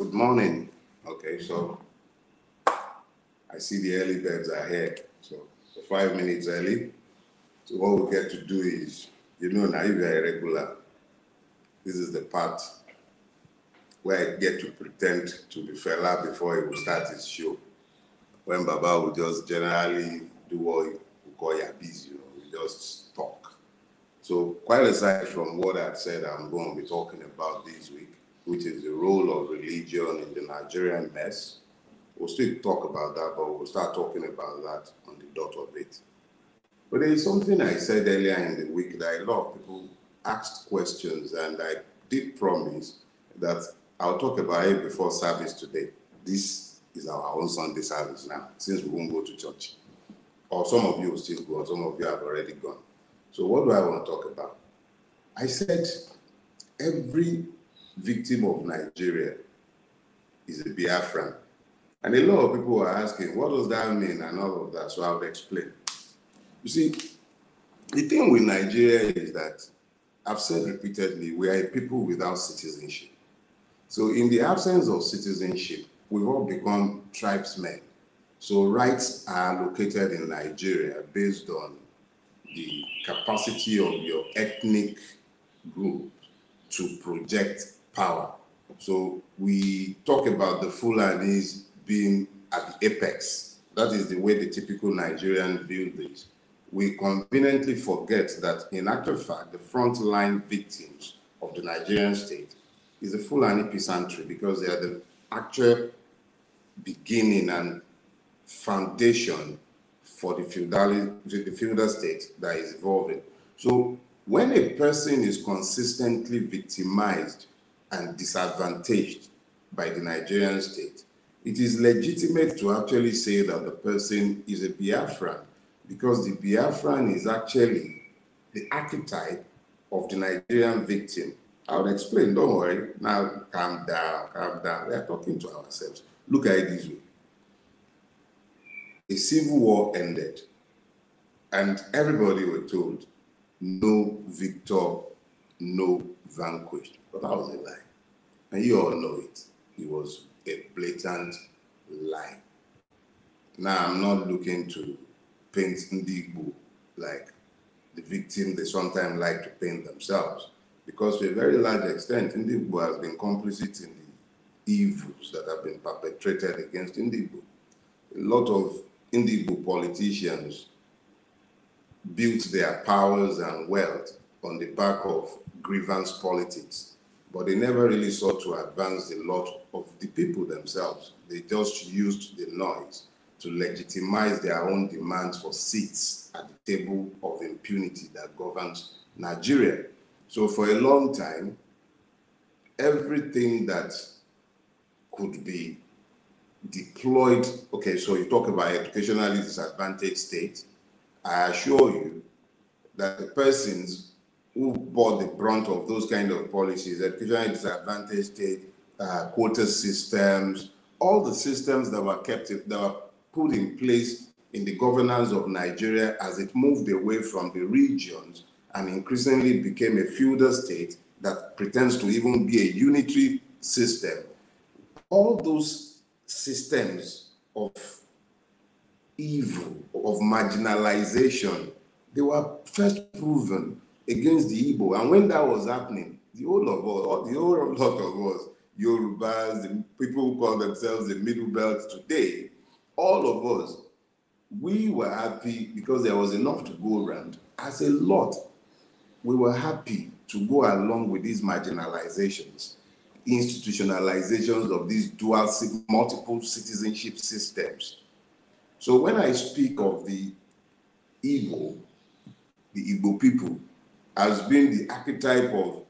good morning. Okay, so I see the early birds are here. So, five minutes early. So what we get to do is, you know, now if you're a regular, this is the part where I get to pretend to be Fela before he will start his show. When Baba will just generally do what we call yabis, you know, we just talk. So quite aside from what I've said, I'm going to be talking about this week, which is the role of religion in the Nigerian mess. We'll still talk about that, but we'll start talking about that on the dot of it. But there is something I said earlier in the week that a lot of people asked questions, and I did promise that I'll talk about it before service today. This is our own Sunday service now, since we won't go to church. Or some of you will still go, some of you have already gone. So, what do I want to talk about? I said every victim of Nigeria is a Biafran. And a lot of people are asking, what does that mean, and all of that. So, I'll explain. You see, the thing with Nigeria is that I've said repeatedly, we are a people without citizenship. So, in the absence of citizenship, we've all become tribesmen. So, rights are located in Nigeria based on the capacity of your ethnic group to project power. So, we talk about the Fulanis being at the apex. That is the way the typical Nigerian view this we conveniently forget that in actual fact, the frontline victims of the Nigerian state is the Fulani peasantry because they are the actual beginning and foundation for the feudal, the feudal state that is evolving. So when a person is consistently victimized and disadvantaged by the Nigerian state, it is legitimate to actually say that the person is a Biafran because the Biafran is actually the archetype of the Nigerian victim. I'll explain, don't worry. Now, calm down, calm down. We are talking to ourselves. Look at it this way a civil war ended, and everybody were told, no victor, no vanquished. But that was a lie. And you all know it. It was a blatant lie. Now, I'm not looking to paint Ndigbo like the victim they sometimes like to paint themselves. Because to a very large extent, Ndigbo has been complicit in the evils that have been perpetrated against Ndigbo. A lot of Ndigbo politicians built their powers and wealth on the back of grievance politics, but they never really sought to advance the lot of the people themselves. They just used the noise to legitimize their own demands for seats at the table of impunity that governs Nigeria. So for a long time, everything that could be deployed, okay, so you talk about educationally disadvantaged state, I assure you that the persons who bore the brunt of those kind of policies, educationally disadvantaged state, uh, quota systems, all the systems that were kept, that were put in place in the governance of Nigeria as it moved away from the regions and increasingly became a feudal state that pretends to even be a unitary system. All those systems of evil, of marginalization, they were first proven against the Igbo. And when that was happening, the whole of us, the whole lot of us, Yorubas, the people who call themselves the Middle Belt today, all of us, we were happy because there was enough to go around. As a lot, we were happy to go along with these marginalizations, institutionalizations of these dual, multiple citizenship systems. So when I speak of the Igbo, the Igbo people, as being the archetype of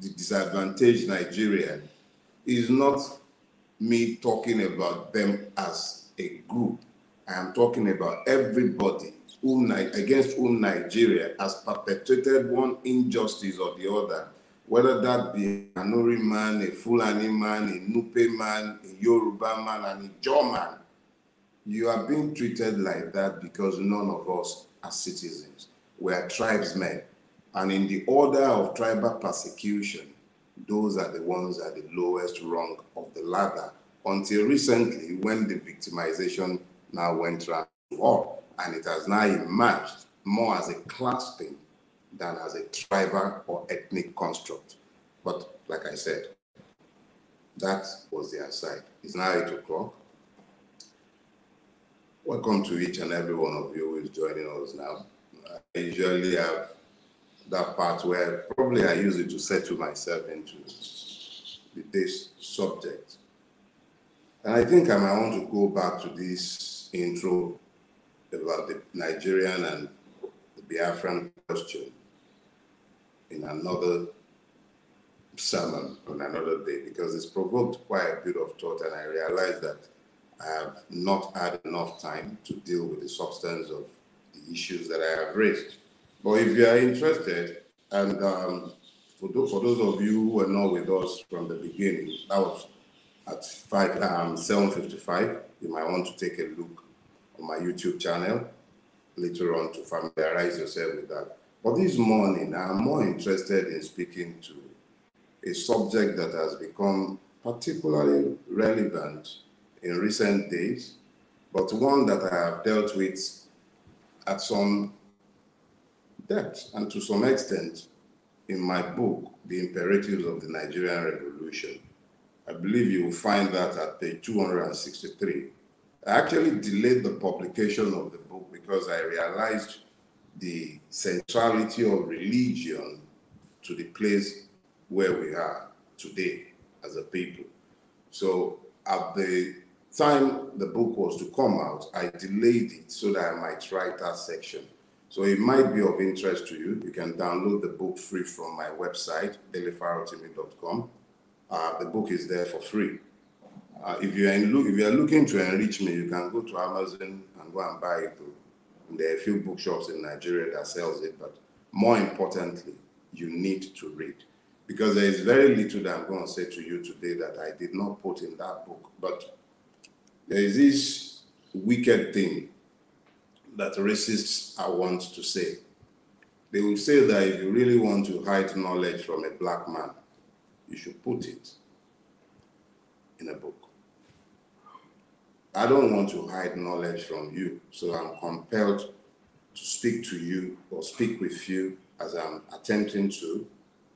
the disadvantaged Nigerian, is not me talking about them as a group. I am talking about everybody whom, against whom Nigeria has perpetrated one injustice or the other, whether that be a Nuri man, a Fulani man, a Nupe man, a Yoruba man, and a German. You are being treated like that because none of us are citizens. We are tribesmen. And in the order of tribal persecution, those are the ones at the lowest rung of the ladder until recently when the victimization now went round all and it has now emerged more as a class thing than as a tribal or ethnic construct. But like I said, that was their side. It's now 8 o'clock. Welcome to each and every one of you who is joining us now. I usually have that part where probably I use it to settle myself into this subject. And I think I might want to go back to this intro about the Nigerian and the Biafran question in another sermon on another day because it's provoked quite a bit of thought and I realize that I have not had enough time to deal with the substance of the issues that I have raised. But if you are interested, and um, for, those, for those of you who were not with us from the beginning, that was at five um, 7.55, you might want to take a look on my YouTube channel later on to familiarize yourself with that. But this morning, I'm more interested in speaking to a subject that has become particularly relevant in recent days, but one that I have dealt with at some depth and to some extent in my book, The Imperatives of the Nigerian Revolution. I believe you will find that at page 263. I actually delayed the publication of the book because I realized the centrality of religion to the place where we are today as a people. So at the time the book was to come out, I delayed it so that I might write that section. So it might be of interest to you. You can download the book free from my website, delefarotimi.com. Uh, the book is there for free. Uh, if you are look, if you are looking to enrich me, you can go to Amazon and go and buy it. There are a few bookshops in Nigeria that sells it, but more importantly, you need to read because there is very little that I'm going to say to you today that I did not put in that book. But there is this wicked thing that racists are want to say. They will say that if you really want to hide knowledge from a black man, you should put it in a book. I don't want to hide knowledge from you, so I'm compelled to speak to you or speak with you as I'm attempting to,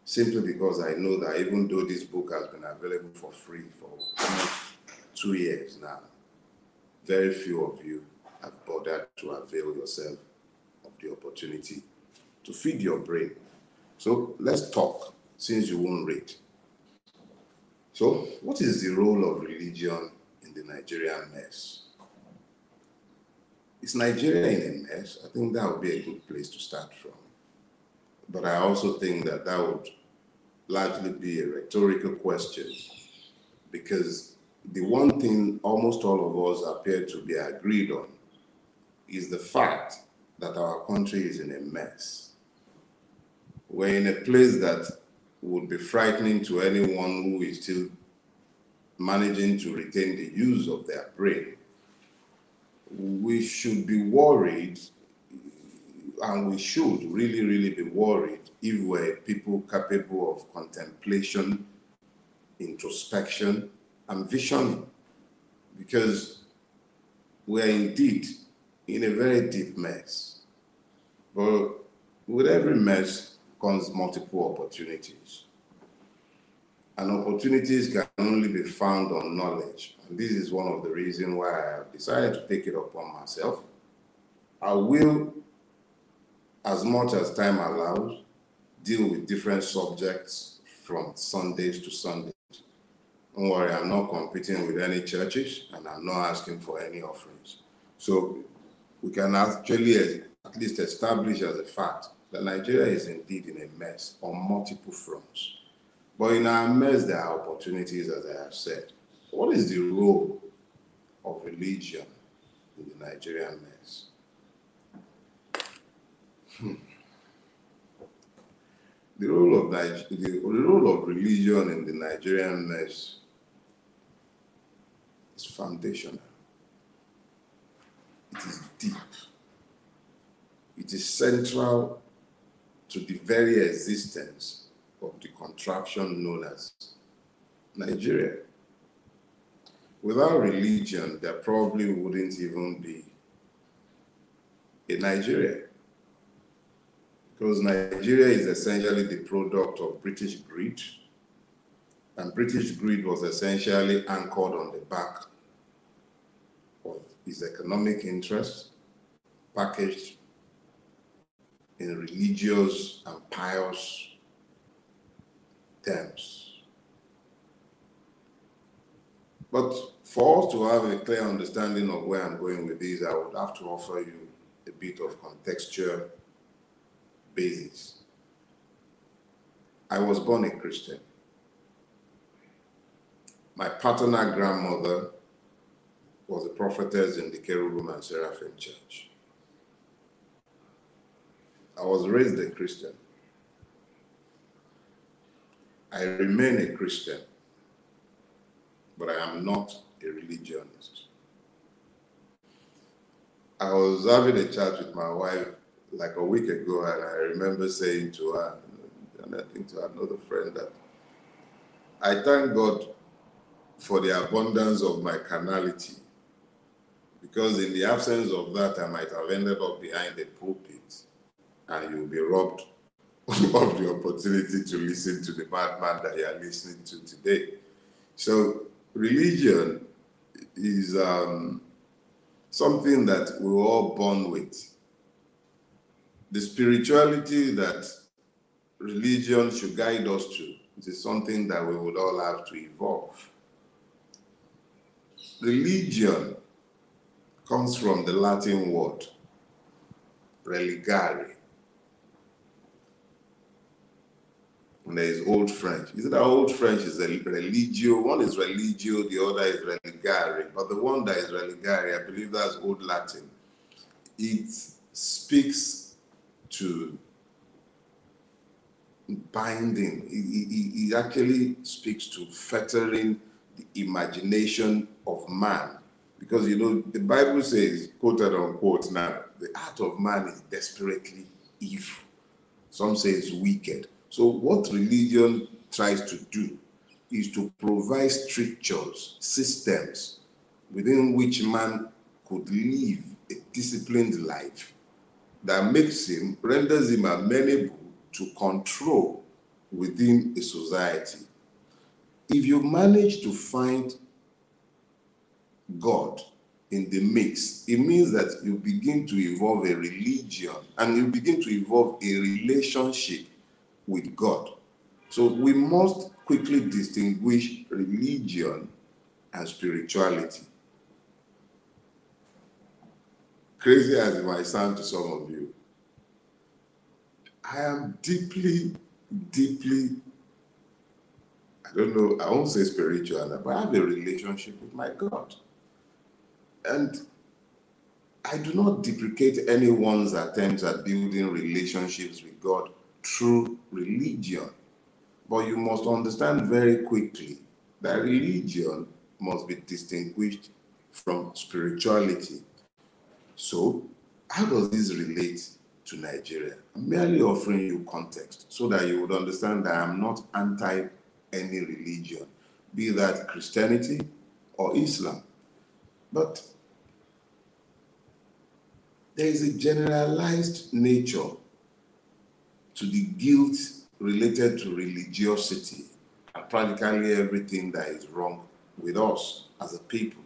simply because I know that even though this book has been available for free for two years now, very few of you have bothered to avail yourself of the opportunity to feed your brain. So let's talk since you won't read. So, what is the role of religion in the Nigerian mess? Is Nigeria in a mess? I think that would be a good place to start from. But I also think that that would largely be a rhetorical question because the one thing almost all of us appear to be agreed on is the fact that our country is in a mess. We're in a place that would be frightening to anyone who is still managing to retain the use of their brain. We should be worried, and we should really, really be worried if we're people capable of contemplation, introspection, and visioning, because we're indeed in a very deep mess. But with every mess comes multiple opportunities. And opportunities can only be found on knowledge. And this is one of the reasons why I have decided to take it upon myself. I will, as much as time allows, deal with different subjects from Sundays to Sundays. Don't worry, I'm not competing with any churches and I'm not asking for any offerings. So we can actually at least establish as a fact that Nigeria is indeed in a mess on multiple fronts. But in our mess, there are opportunities, as I have said. What is the role of religion in the Nigerian mess? Hmm. The role of the role of religion in the Nigerian mess is foundational. It is deep. It is central to the very existence of the contraption known as Nigeria. Without religion, there probably wouldn't even be a Nigeria. Because Nigeria is essentially the product of British greed, and British greed was essentially anchored on the back its economic interests, packaged in religious and pious terms. But for us to have a clear understanding of where I'm going with this, I would have to offer you a bit of contextual basis. I was born a Christian. My paternal grandmother was a prophetess in the Cherubim and Seraphim Church. I was raised a Christian. I remain a Christian, but I am not a religionist. I was having a chat with my wife like a week ago, and I remember saying to her, and I think to another friend, that I thank God for the abundance of my carnality, because in the absence of that, I might have ended up behind the pulpit, and you'll be robbed of the opportunity to listen to the madman that you are listening to today. So, religion is um, something that we're all born with the spirituality that religion should guide us to is something that we would all have to evolve. Religion comes from the Latin word religare. And there is Old French. Is it that Old French is a religio? One is religio, the other is religare. But the one that is religare, I believe that's Old Latin. It speaks to binding. He, he, actually speaks to fettering the imagination of man. Because, you know, the Bible says, quoted unquote, now, the heart of man is desperately evil. Some say it's wicked. So, what religion tries to do is to provide strictures, systems within which man could live a disciplined life that makes him, renders him amenable to control within a society. If you manage to find God in the mix, it means that you begin to evolve a religion and you begin to evolve a relationship with God. So we must quickly distinguish religion and spirituality crazy as it might sound to some of you, I am deeply, deeply, I don't know, I won't say spiritual, but I have a relationship with my God. And I do not deprecate anyone's attempts at building relationships with God through religion. But you must understand very quickly that religion must be distinguished from spirituality. So, how does this relate to Nigeria? I'm merely offering you context so that you would understand that I'm not anti any religion, be that Christianity or Islam. But there is a generalized nature to the guilt related to religiosity and practically everything that is wrong with us as a people.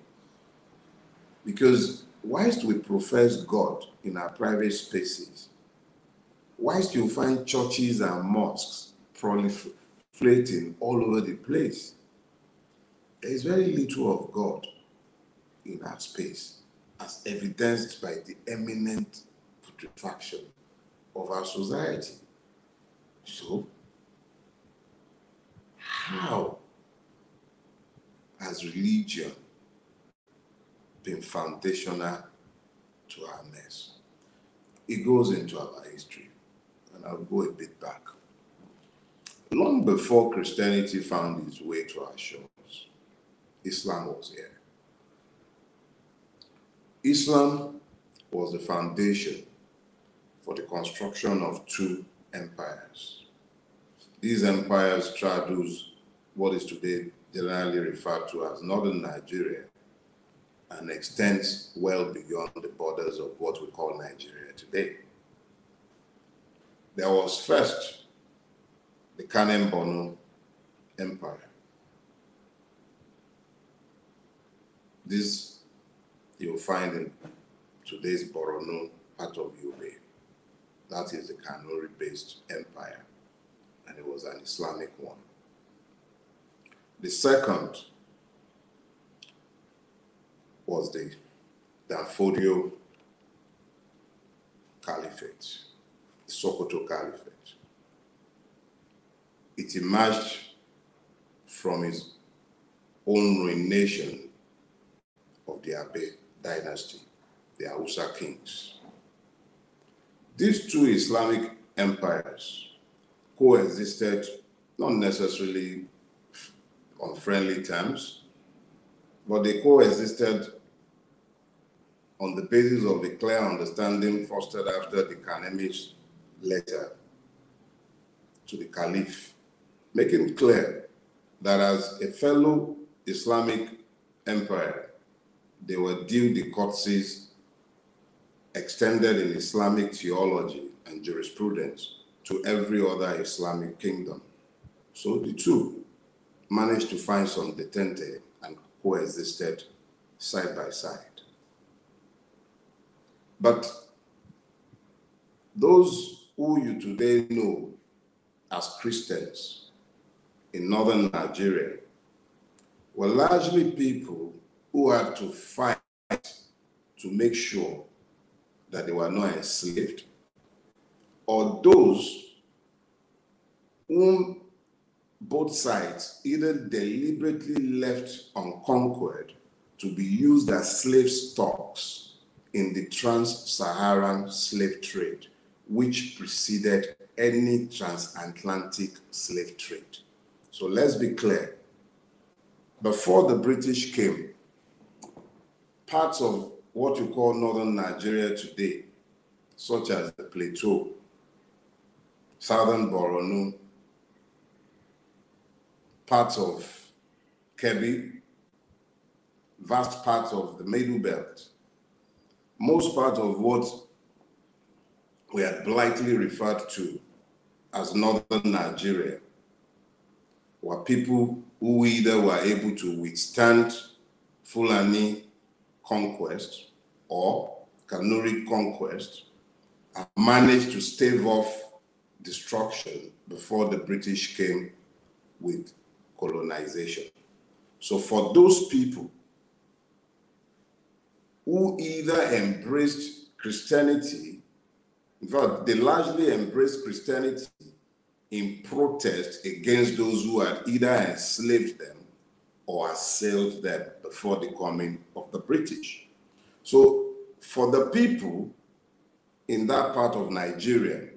Because whilst we profess God in our private spaces, whilst you find churches and mosques proliferating all over the place, there is very little of God in our space, as evidenced by the eminent putrefaction of our society. So, how has religion been foundational to our mess. It goes into our history, and I'll go a bit back. Long before Christianity found its way to our shores, Islam was here. Islam was the foundation for the construction of two empires these empires straddles what is today generally referred to as northern Nigeria and extends well beyond the borders of what we call Nigeria today. There was first the Kanem Borno Empire. This you'll find in today's Borno part of Yobe. That is the Kanuri based empire, and it was an Islamic one. The second was the Danfodio Caliphate, the Sokoto Caliphate. It emerged from its own ruination of the Habe dynasty, the Hausa kings. These two Islamic empires coexisted not necessarily on friendly terms, but they coexisted on the basis of a clear understanding fostered after the Kanemi's letter to the Caliph, making clear that as a fellow Islamic empire, they were due the courtesies extended in Islamic theology and jurisprudence to every other Islamic kingdom. So the two managed to find some detente and coexisted side by side. But those who you today know as Christians in northern Nigeria were largely people who had to fight to make sure that they were not enslaved, or those whom both sides either deliberately left unconquered to be used as slave stocks in the trans Saharan slave trade, which preceded any transatlantic slave trade. So let's be clear. Before the British came, parts of what you call northern Nigeria today, such as the Plateau, southern Borno, parts of Kebbi, vast parts of the Middle Belt, most part of what we had blithely referred to as northern Nigeria were people who either were able to withstand Fulani conquest or Kanuri conquest and managed to stave off destruction before the British came with colonization. So for those people who either embraced Christianity, in fact, they largely embraced Christianity in protest against those who had either enslaved them or assailed them before the coming of the British. So, for the people in that part of Nigeria,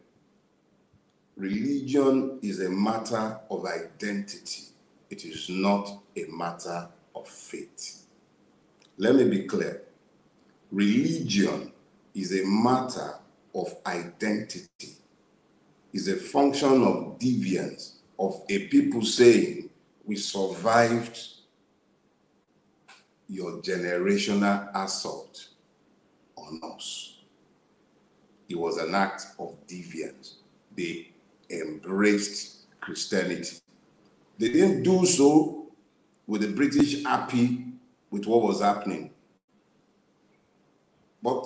religion is a matter of identity. It is not a matter of faith. Let me be clear. Religion is a matter of identity, is a function of deviance, of a people saying, we survived your generational assault on us. It was an act of deviance. They embraced Christianity. They didn't do so with the British happy with what was happening. But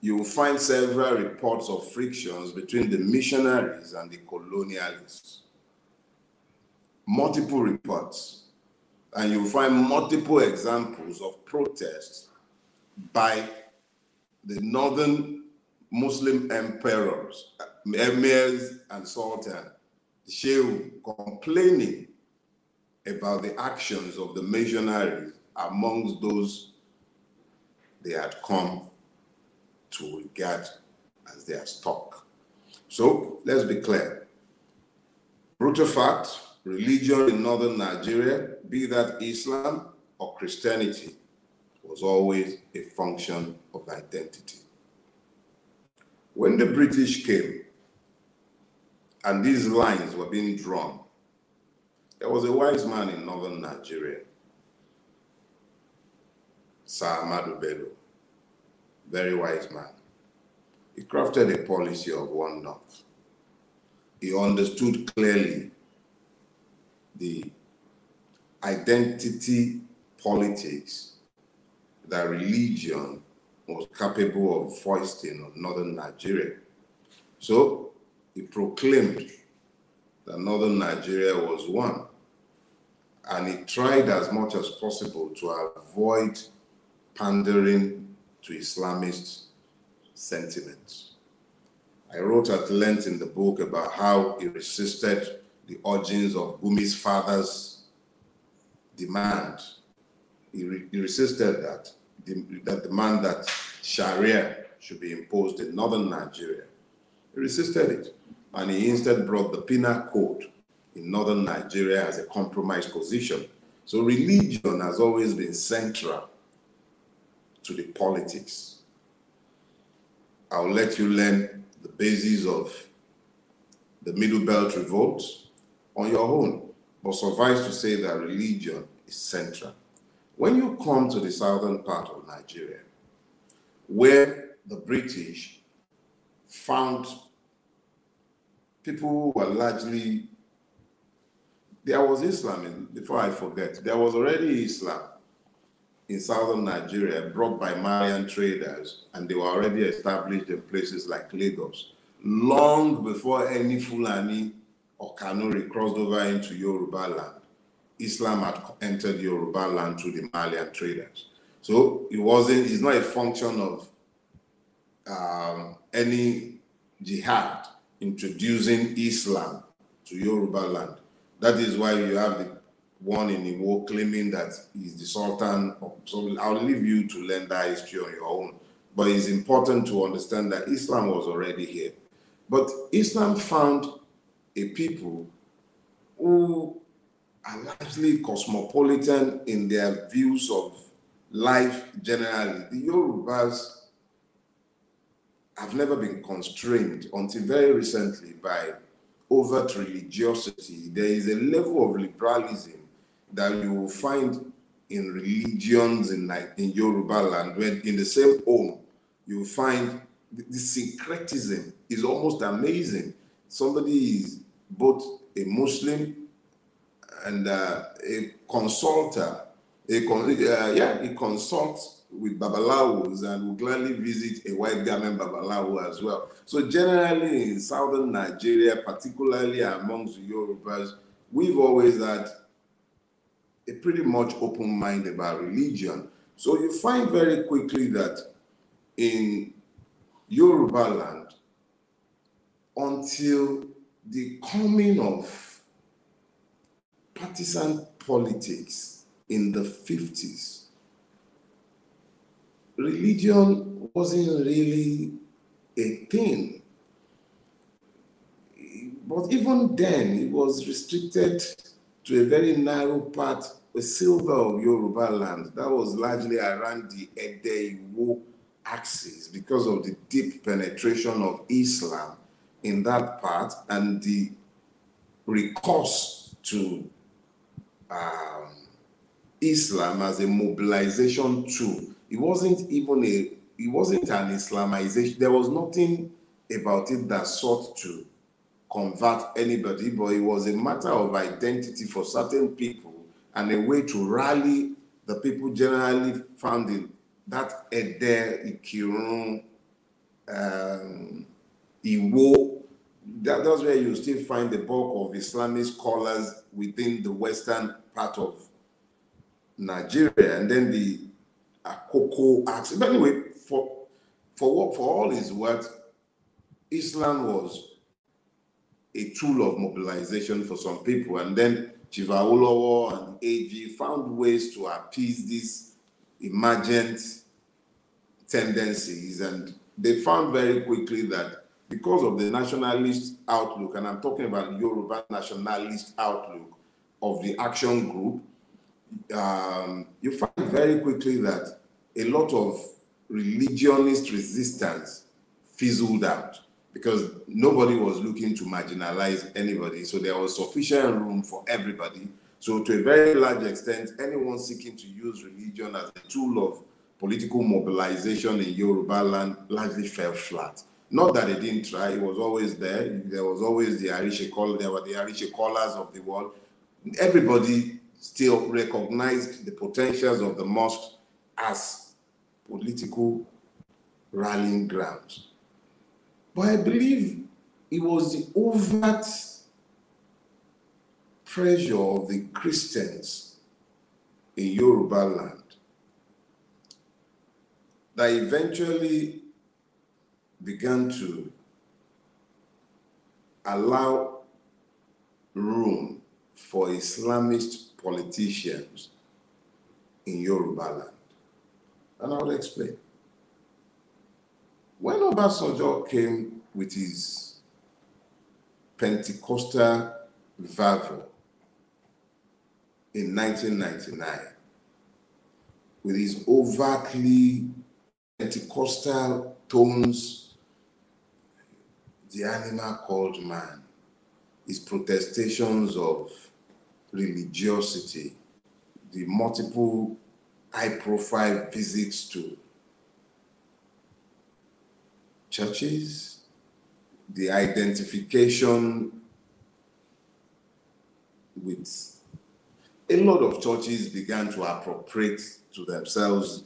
you will find several reports of frictions between the missionaries and the colonialists. Multiple reports and you'll find multiple examples of protests by the northern Muslim emperors, emirs and sultan, complaining about the actions of the missionaries amongst those they had come to regard as their stock. So let's be clear. Brutal fact, religion in northern Nigeria, be that Islam or Christianity, was always a function of identity. When the British came and these lines were being drawn, there was a wise man in northern Nigeria, Sir Ahmadu Bello, very wise man. He crafted a policy of one north. He understood clearly the identity politics that religion was capable of foisting on northern Nigeria. So he proclaimed that northern Nigeria was one. And he tried as much as possible to avoid pandering to Islamist sentiments. I wrote at length in the book about how he resisted the urgings of Gumi's father's demand. He, re he resisted that, that demand that Sharia should be imposed in northern Nigeria. He resisted it, and he instead brought the penal code in northern Nigeria as a compromise position. So religion has always been central to the politics. I'll let you learn the basis of the Middle Belt revolt on your own, but suffice to say that religion is central. When you come to the southern part of Nigeria, where the British found people who were largely, there was Islam, in, before I forget, there was already Islam in southern Nigeria brought by Malian traders, and they were already established in places like Lagos, long before any Fulani or Kanuri crossed over into Yoruba land. Islam had entered Yoruba land through the Malian traders. So it wasn't, it's not a function of um, any jihad introducing Islam to Yoruba land. That is why you have the one in Iwo claiming that he's the Sultan. So I'll leave you to learn that history on your own. But it's important to understand that Islam was already here. But Islam found a people who are largely cosmopolitan in their views of life generally. The Yorubas have never been constrained until very recently by overt religiosity. There is a level of liberalism that you will find in religions in, in Yoruba land, when in the same home, you find the, the syncretism is almost amazing. Somebody is both a Muslim and uh, a consulter, a con uh, yeah, he consults with babalawos and will gladly visit a white garment babalawo as well. So generally in southern Nigeria, particularly amongst Yorubas, we've always had a pretty much open mind about religion. So you find very quickly that in Yoruba land, until the coming of partisan politics in the 50s, religion wasn't really a thing. But even then, it was restricted to a very narrow part, a silver of Yoruba land. That was largely around the Ede axis because of the deep penetration of Islam in that part and the recourse to um, Islam as a mobilization tool. It wasn't even a, it wasn't an Islamization. There was nothing about it that sought to convert anybody, but it was a matter of identity for certain people and a way to rally the people generally found in that Ede, Ikirun, um, Iwo. That, that's where you still find the bulk of Islamic scholars within the western part of Nigeria, and then the Akoko axis. But anyway, for for what for all is what Islam was a tool of mobilization for some people. And then Chief Awolowo and AG found ways to appease these emergent tendencies. And they found very quickly that because of the nationalist outlook, and I'm talking about Yoruba nationalist outlook of the action group, um, you find very quickly that a lot of religionist resistance fizzled out because nobody was looking to marginalize anybody. So there was sufficient room for everybody. So, to a very large extent, anyone seeking to use religion as a tool of political mobilization in Yoruba land largely fell flat. Not that they didn't try, it was always there. There was always the Arisekola, there were the Arisekolas of the world. Everybody still recognized the potentials of the mosque as political rallying grounds. But I believe it was the overt pressure of the Christians in Yoruba land that eventually began to allow room for Islamist politicians in Yoruba land. And I will explain. When Obasanjo came with his Pentecostal fervor in 1999, with his overtly Pentecostal tones, the animal called man, his protestations of religiosity, the multiple high profile visits to churches, the identification with a lot of churches began to appropriate to themselves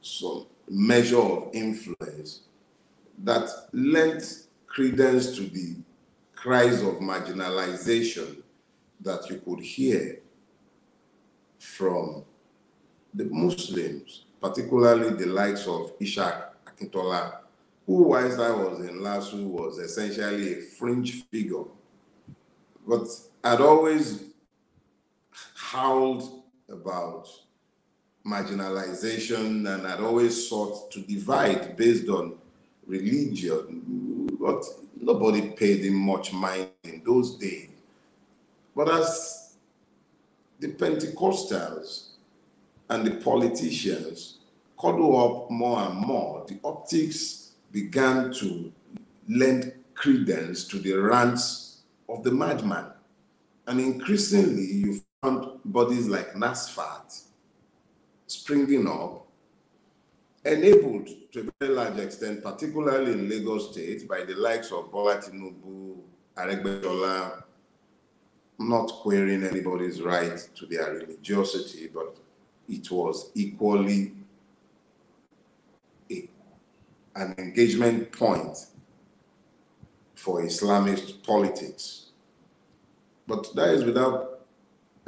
some measure of influence that lent credence to the cries of marginalization that you could hear from the Muslims, particularly the likes of Ishaq Akintola, who, whilst I was in LASU, was essentially a fringe figure. But I'd always howled about marginalization and I'd always sought to divide based on religion, but nobody paid him much mind in those days. But as the Pentecostals and the politicians cuddle up more and more, the optics began to lend credence to the rants of the madman. And increasingly, you found bodies like NASFAT springing up, enabled to a very large extent, particularly in Lagos State, by the likes of Bola Tinubu, not querying anybody's right to their religiosity, but it was equally a, an engagement point for Islamist politics. But that is without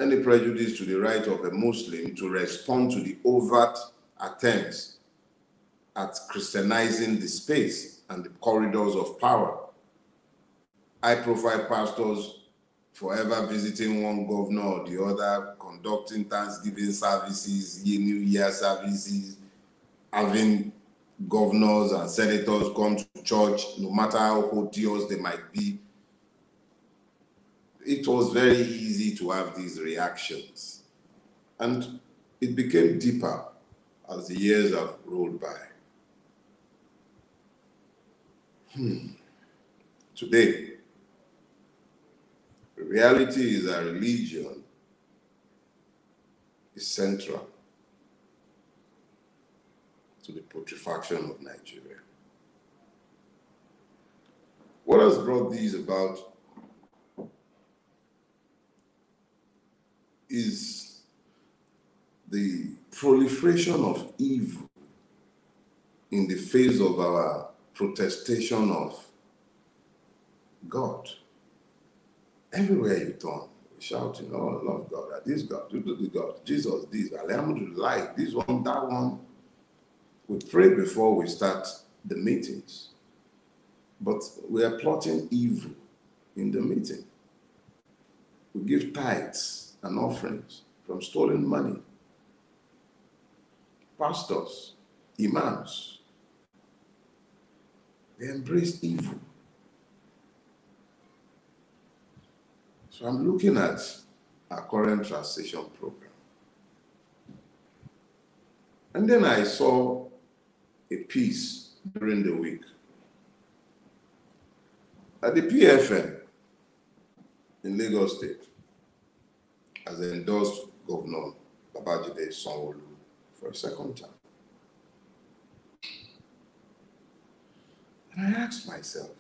any prejudice to the right of a Muslim to respond to the overt attempts at Christianizing the space and the corridors of power. High profile pastors forever visiting one governor or the other, conducting Thanksgiving services, New Year services, having governors and senators come to church, no matter how odious they might be, it was very easy to have these reactions. And it became deeper as the years have rolled by. Hmm. Today, reality is that religion is central to the putrefaction of Nigeria. What has brought these about is the proliferation of evil in the face of our protestation of God. Everywhere you turn, shouting, Oh, love God, this God, do the God, Jesus, this, Alhamdulillah, this one, that one. We pray before we start the meetings, but we are plotting evil in the meeting. We give tithes and offerings from stolen money. Pastors, imams, they embrace evil. So I'm looking at our current transition program. And then I saw a piece during the week At the PFN in Lagos State has endorsed Governor Babajide Sanwo-Olu for a second time. And I asked myself,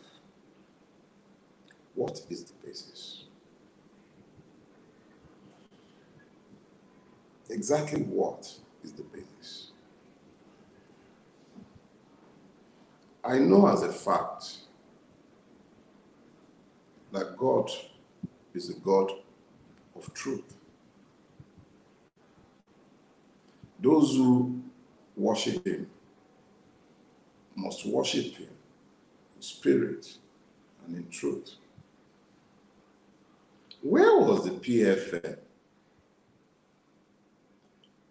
what is the basis? Exactly what is the basis? I know as a fact that God is a God of truth. Those who worship Him must worship Him spirit and in truth. Where was the PFN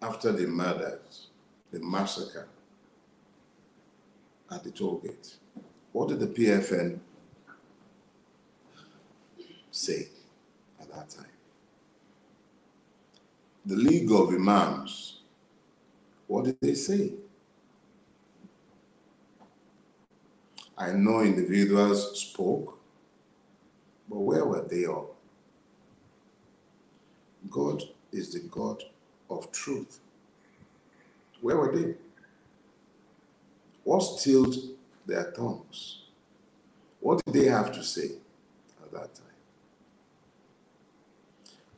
after the murders, the massacre at the toll gate? What did the PFN say at that time? The League of Imams, what did they say? I know individuals spoke, but where were they all? God is the God of truth. Where were they? What stilled their tongues? What did they have to say at that time?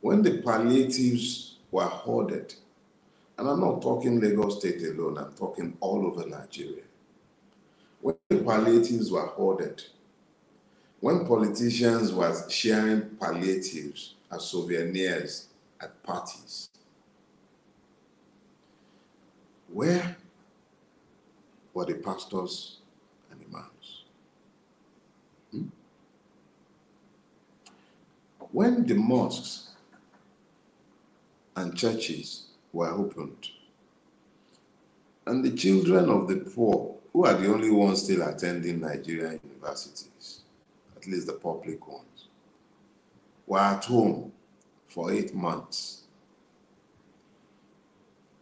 When the palliatives were hoarded, and I'm not talking Lagos State alone, I'm talking all over Nigeria. When palliatives were hoarded, when politicians were sharing palliatives as souvenirs at parties, where were the pastors and imams? Hmm? When the mosques and churches were opened, and the children of the poor, who are the only ones still attending Nigerian universities, at least the public ones, were at home for eight months.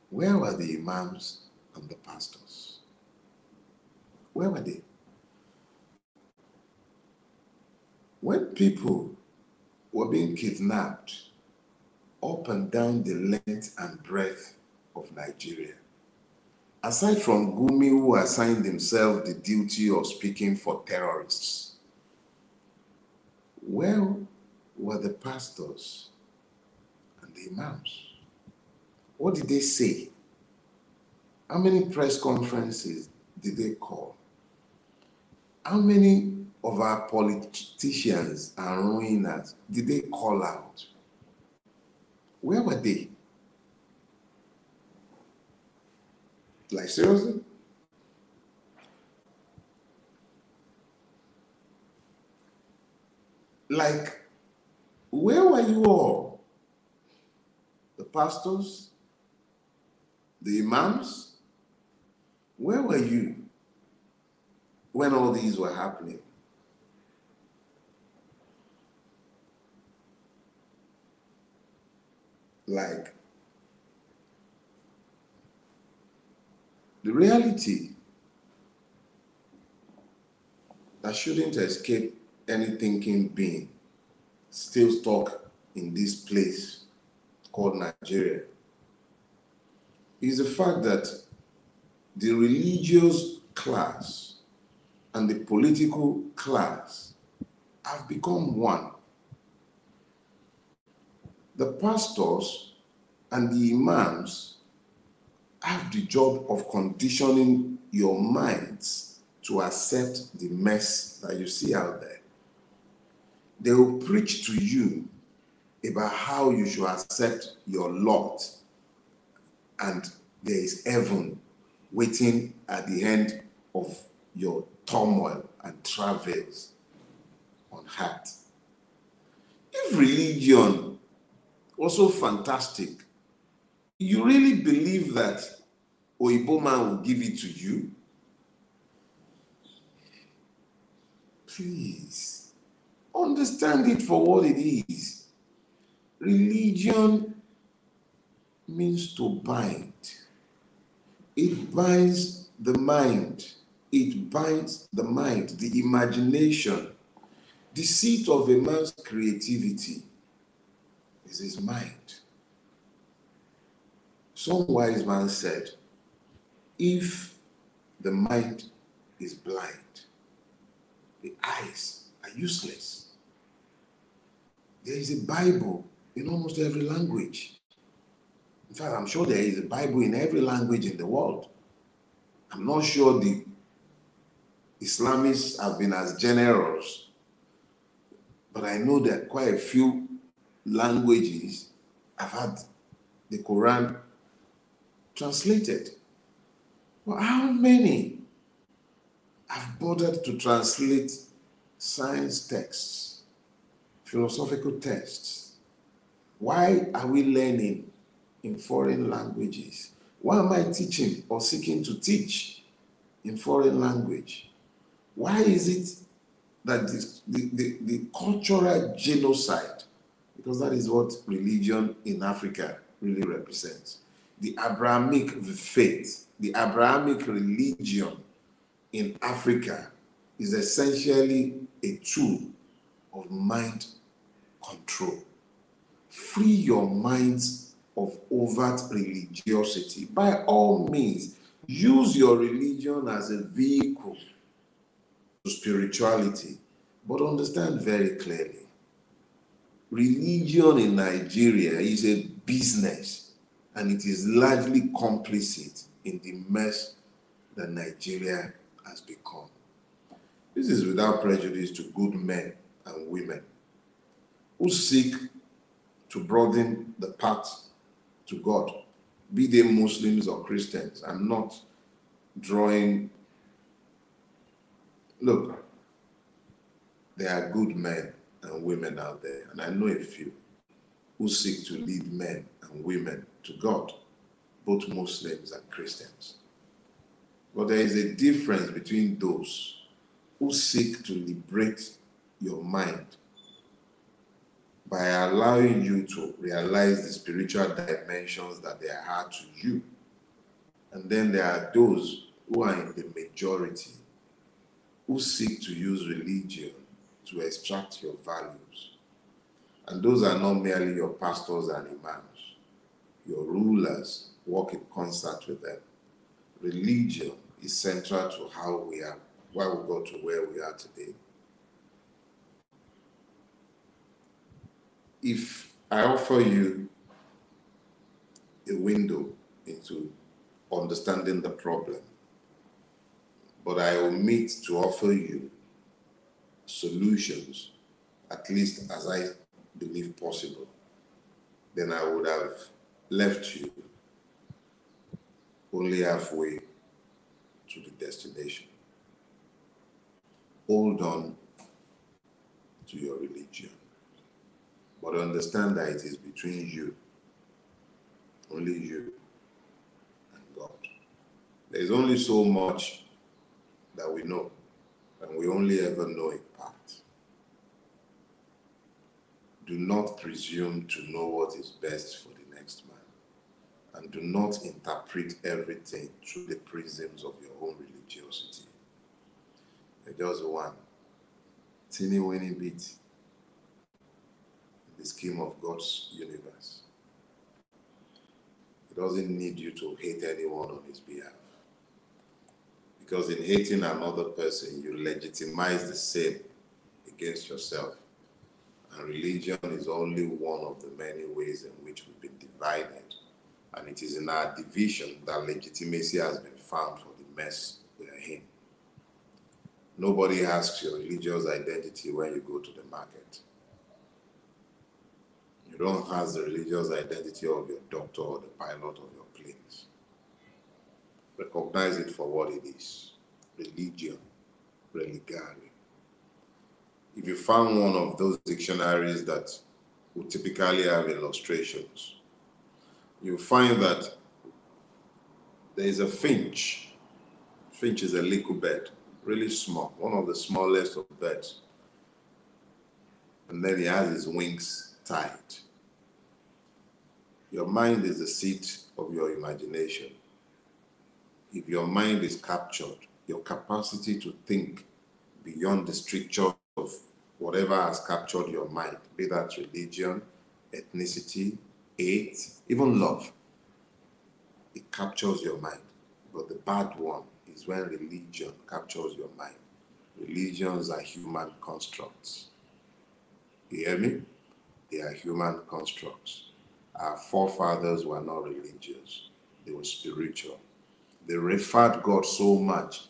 Where were the imams and the pastors? Where were they? When people were being kidnapped up and down the length and breadth of Nigeria, aside from Gumi, who assigned himself the duty of speaking for terrorists, where were the pastors and the imams? What did they say? How many press conferences did they call? How many of our politicians and ruiners did they call out? Where were they? Like, seriously? Like, where were you all? The pastors? The imams? Where were you when all these were happening? Like, the reality that shouldn't escape any thinking being still stuck in this place called Nigeria is the fact that the religious class and the political class have become one. The pastors and the imams have the job of conditioning your minds to accept the mess that you see out there. They will preach to you about how you should accept your lot and there is heaven waiting at the end of your turmoil and travels on heart. If religion was so fantastic, you really believe that Oibo man will give it to you? Please understand it for what it is. Religion means to bind. It binds the mind. It binds the mind, the imagination. The seat of a man's creativity is his mind. Some wise man said, if the mind is blind, the eyes are useless. There is a Bible in almost every language. In fact, I'm sure there is a Bible in every language in the world. I'm not sure the Islamists have been as generous, but I know that quite a few languages have had the Quran translated. Well, how many have bothered to translate science texts, philosophical texts? Why are we learning in foreign languages? Why am I teaching or seeking to teach in foreign language? Why is it that this, the, the, the cultural genocide, because that is what religion in Africa really represents, the Abrahamic faith, the Abrahamic religion in Africa is essentially a tool of mind control. Free your minds of overt religiosity. By all means, use your religion as a vehicle to spirituality, but understand very clearly religion in Nigeria is a business and it is largely complicit in the mess that Nigeria has become. This is without prejudice to good men and women who seek to broaden the path to God, be they Muslims or Christians. I'm not drawing. Look, there are good men and women out there, and I know a few who seek to lead men and women to God, both Muslims and Christians. But there is a difference between those who seek to liberate your mind by allowing you to realize the spiritual dimensions that they are to you. And then there are those who are in the majority who seek to use religion to extract your values. And those are not merely your pastors and imams, your rulers work in concert with them. Religion is central to how we are, why we got to where we are today. If I offer you a window into understanding the problem, but I omit to offer you solutions, at least as I believe possible, then I would have left you only halfway to the destination. Hold on to your religion, but understand that it is between you, only you, and God. There is only so much that we know, and we only ever know a part. Do not presume to know what is best for the next man and do not interpret everything through the prisms of your own religiosity. You're just one teeny weeny bit in the scheme of God's universe. He doesn't need you to hate anyone on his behalf. Because in hating another person, you legitimize the same against yourself. And religion is only one of the many ways in which we've been divided and it is in our division that legitimacy has been found for the mess we are in. Nobody asks your religious identity when you go to the market. You don't ask the religious identity of your doctor or the pilot of your planes. Recognize it for what it is religion, religare. If you found one of those dictionaries that would typically have illustrations, you find that there is a finch. Finch is a little bird, really small, one of the smallest of birds. And then he has his wings tied. Your mind is the seat of your imagination. If your mind is captured, your capacity to think beyond the stricture of whatever has captured your mind, be that religion, ethnicity, hate, even love. It captures your mind. But the bad one is when religion captures your mind. Religions are human constructs. You hear me? They are human constructs. Our forefathers were not religious, they were spiritual. They referred God so much,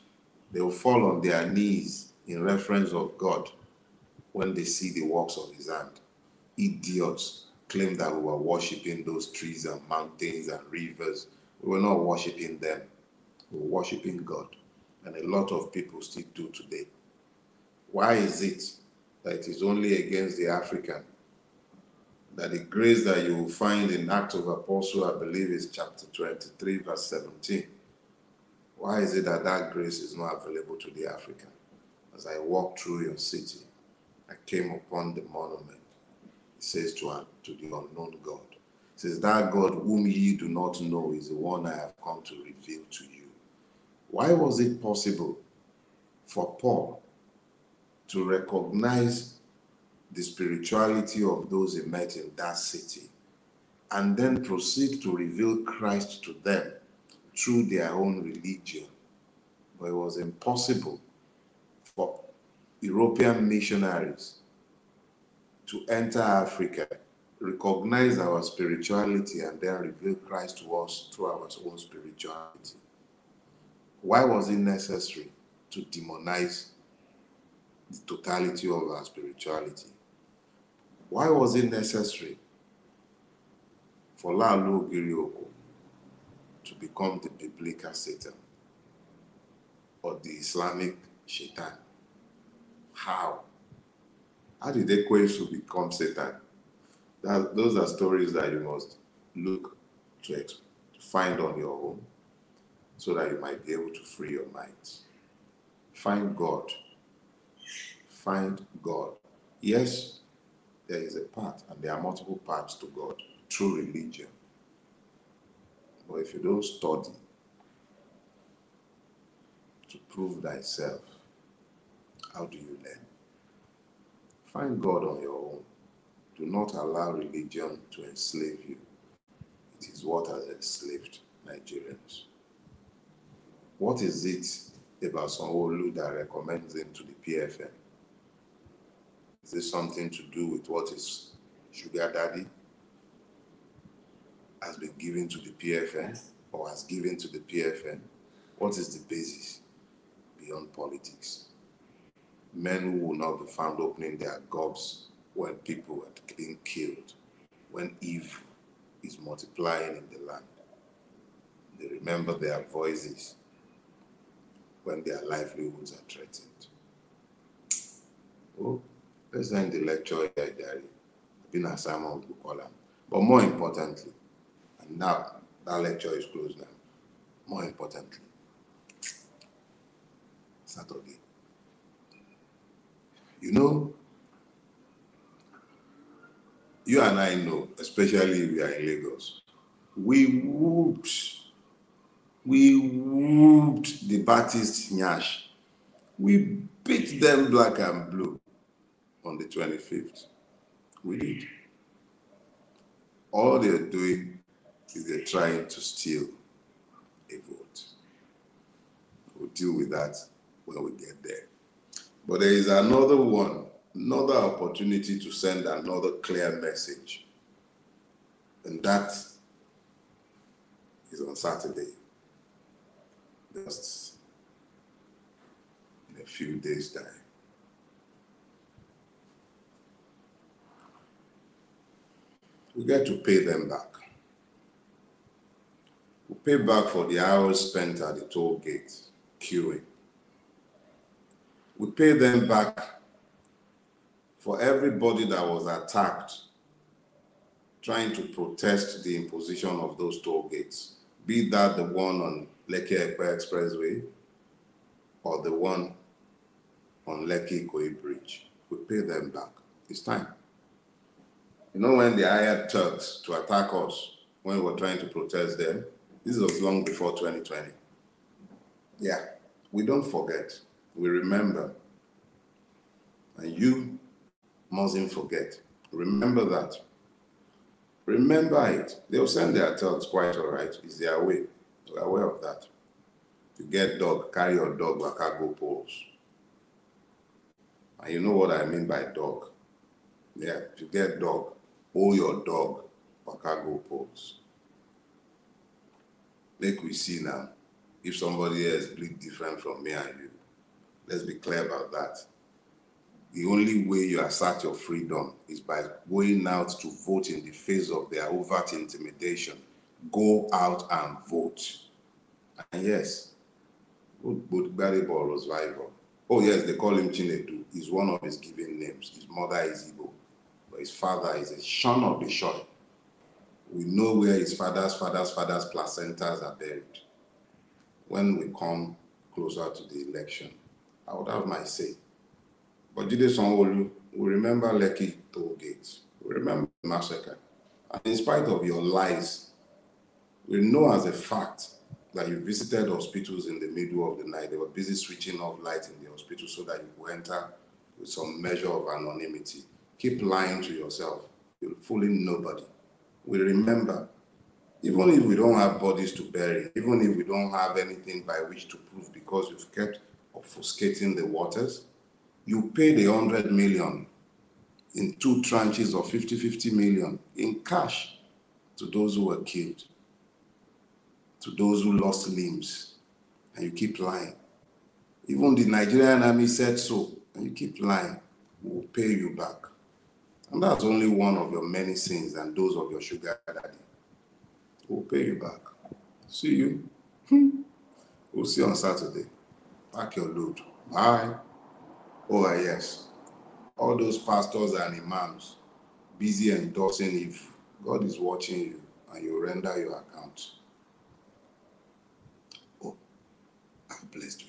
they will fall on their knees in reference of God when they see the works of his hand. Idiots claim that we were worshiping those trees and mountains and rivers. We were not worshiping them, we were worshiping God. And a lot of people still do today. Why is it that it is only against the African that the grace that you will find in Acts of Apostle, I believe is chapter 23, verse 17. Why is it that that grace is not available to the African? As I walked through your city, I came upon the monument. Says to, to the unknown God. Says, That God whom ye do not know is the one I have come to reveal to you. Why was it possible for Paul to recognize the spirituality of those he met in that city and then proceed to reveal Christ to them through their own religion. But it was impossible for European missionaries to enter Africa, recognize our spirituality, and then reveal Christ to us through our own spirituality. Why was it necessary to demonize the totality of our spirituality? Why was it necessary for Lalu Girioko to become the biblical Satan or the Islamic Shaitan? How? How did Ekwesu become Satan? That, those are stories that you must look to, to find on your own so that you might be able to free your minds. Find God. Find God. Yes, there is a path, and there are multiple paths to God through religion. But if you don't study to prove thyself, how do you learn? Find God on your own. Do not allow religion to enslave you. It is what has enslaved Nigerians. What is it about Sanwo-Olu that recommends him to the PFN? Is this something to do with what his sugar daddy has been given to the PFN or has given to the PFN? What is the basis beyond politics? Men who will not be found opening their gobs when people are being killed, when evil is multiplying in the land. They remember their voices when their livelihoods are threatened. Oh, Let's end the lecture here, Gary. Been a Simon Bukola. But more importantly, and now that lecture is closed now, more importantly, Saturday. You know, you and I know, especially if we are in Lagos, we whooped, we whooped the Baptist Nyash. We beat them black and blue on the 25th. We did. All they're doing is they're trying to steal a vote. We'll deal with that when we get there. But there is another one, another opportunity to send another clear message. And that is on Saturday. Just in a few days' time. we get to pay them back. We pay back for the hours spent at the toll gate queuing. We pay them back for everybody that was attacked trying to protest the imposition of those toll gates, be that the one on Lekki Expressway or the one on Lekki Ikoyi Bridge. We pay them back. It's time. You know, when they hired Turks to attack us when we were trying to protest them, this was long before 2020. Yeah, we don't forget, we remember. And you mustn't forget. Remember that. Remember it. They'll send their thoughts quite all right. It's their way. We're aware of that. You get dog, carry your dog back cargo poles. And you know what I mean by dog. Yeah, if you get dog, hold your dog, back go poles. Make we see now if somebody else bleed different from me and you. Let's be clear about that. The only way you assert your freedom is by going out to vote in the face of their overt intimidation. Go out and vote. And yes, both Gbadebo Rhodes-Vivour. Oh yes, they call him Chinedu. He's one of his given names. His mother is Igbo, but his father is a son of the shore. We know where his father's father's father's placentas are buried. When we come closer to the election, I would have my say. But Jide Sanwo-Olu, we remember Lekki toll gate. We remember massacre. And in spite of your lies, we know as a fact that you visited hospitals in the middle of the night. They were busy switching off lights in the hospital so that you could enter with some measure of anonymity. Keep lying to yourself. You're fooling nobody. We remember, even if we don't have bodies to bury, even if we don't have anything by which to prove because you've kept obfuscating the waters, you paid a hundred million in two tranches of 50, 50 million in cash to those who were killed, to those who lost limbs, and you keep lying. Even the Nigerian army said so, and you keep lying. We will pay you back. And that's only one of your many sins and those of your sugar daddy. We'll pay you back. See you. Hmm. we'll see you on Saturday. Pack your load. Bye. Oh, uh, yes. All those pastors and imams busy endorsing if God is watching you and you render your account. Oh, I'm blessed